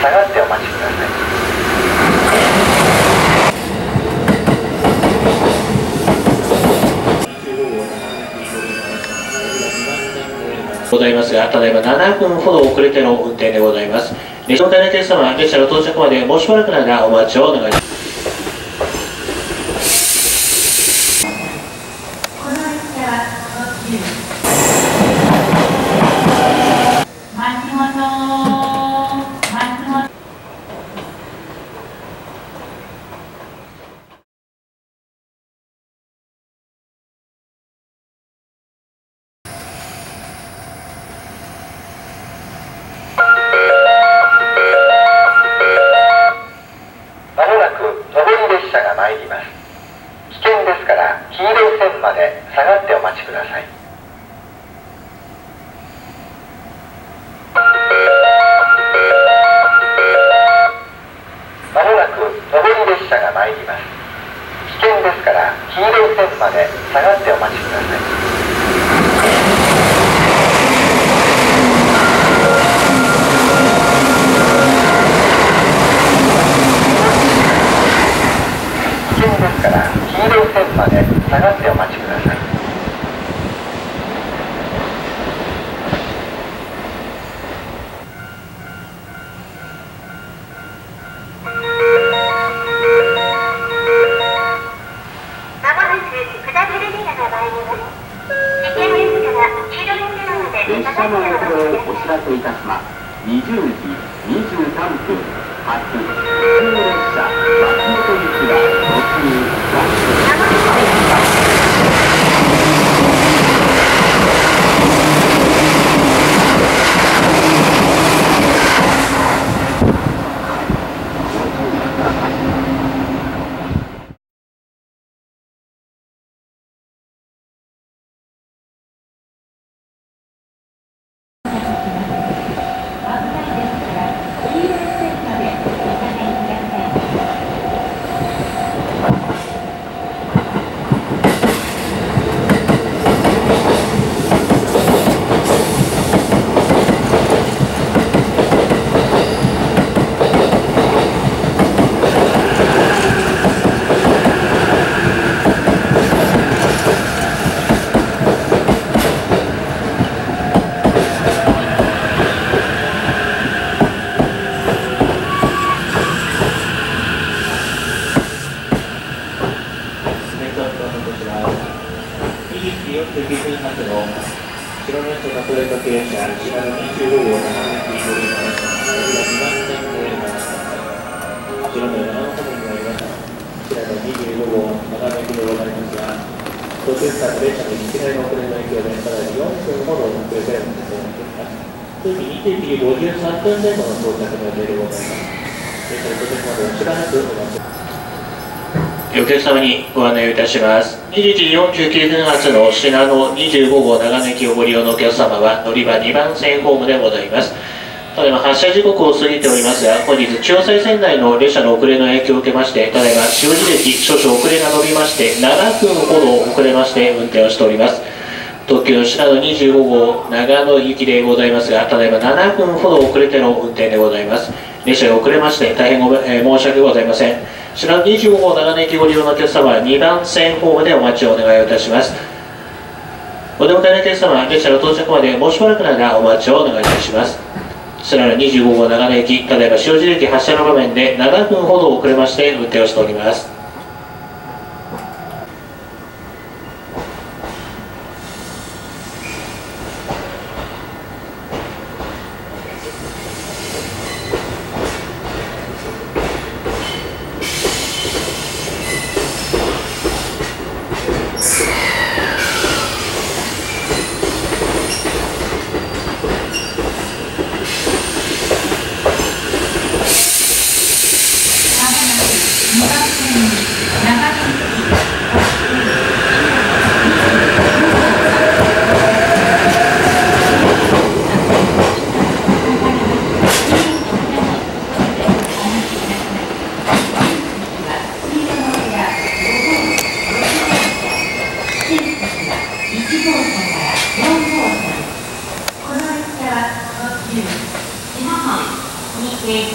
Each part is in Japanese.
下がってお待ちくださいございますが、ただいま7分ほど遅れての運転でございます。列車のお客様、列車の到着までもうしばらくの間お待ちをお願いします。黄色い線まで下がってお待ちください。列車。の下がって遅れをお知らせいたします20時23分発車松本行きが途中危ないですから黄色い線までお下がりくださいメトロのこちら、2時49分発の白の人がこれかけ列車、石原25号7年に乗ります。こちら2番線を終えます。白の山の方になります。こちらの25号7年でございます。が、途中から列車のいきなりの遅れの影響で、さらに4分ほど遅れて運転をしています。当時1時53分前後の到着の予定でございます。列車の到着までお知らせくお待ちお客様にご案内をいたします。21時49分発の信濃25号長野駅をご利用のお客様は乗り場2番線ホームでございます。ただいま発車時刻を過ぎておりますが、本日中央西線内の列車の遅れの影響を受けまして、ただいま塩尻駅少々遅れが伸びまして、7分ほど遅れまして運転をしております。特急信濃25号長野行きでございますが、ただいま7分ほど遅れての運転でございます。列車が遅れまして大変ごめん、えー申し訳ございません。信濃25号長野駅ご利用のお客様は2番線ホームでお待ちをお願いいたします。お出迎えのお客様は列車の到着までもうしばらくの間お待ちをお願いいたします。信濃25号長野駅、ただいま塩尻駅発車の場面で7分ほど遅れまして運転をしております。まもなく2番線に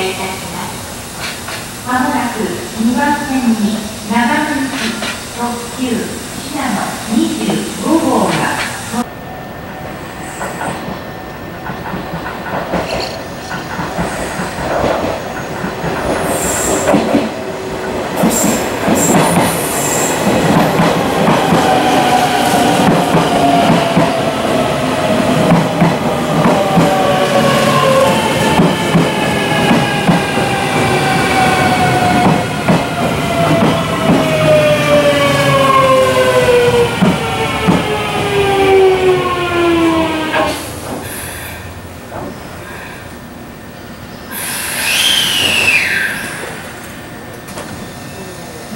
いたします。まもなく2番線に長引く特急。